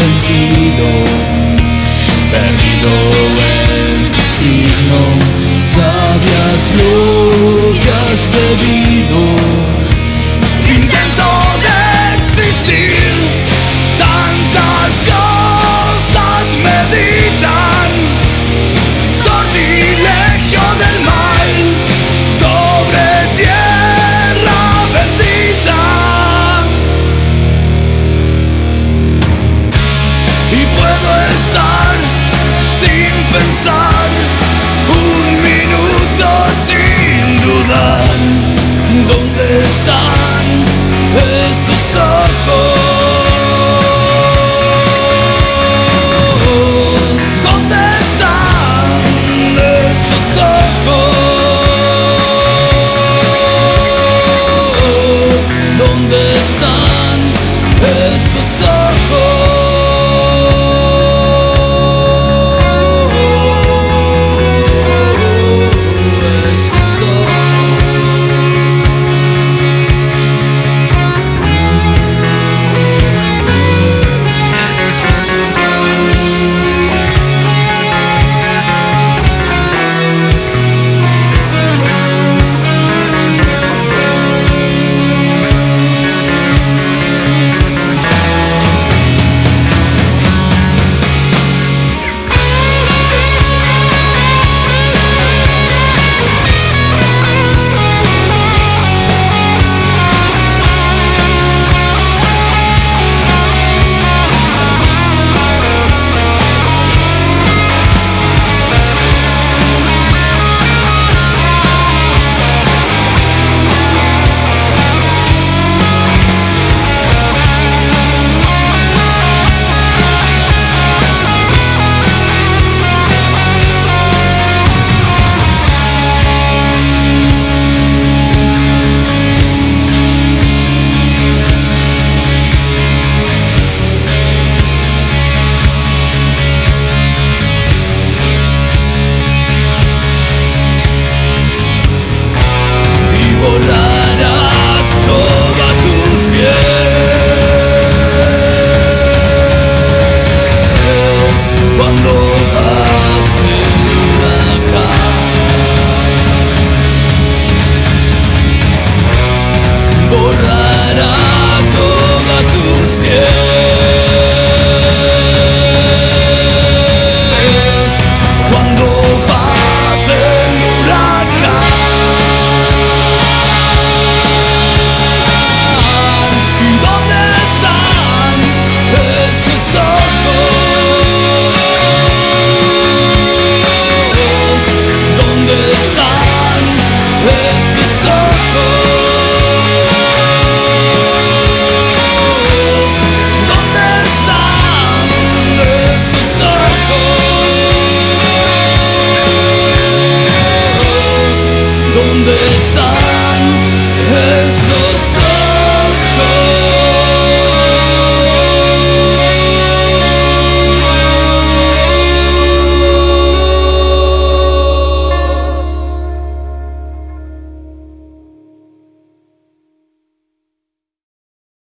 sentido, perdido en tu signo, sabías lo que has debido. un minuto sin dudar. ¿Dónde están esos ojos? Christmas.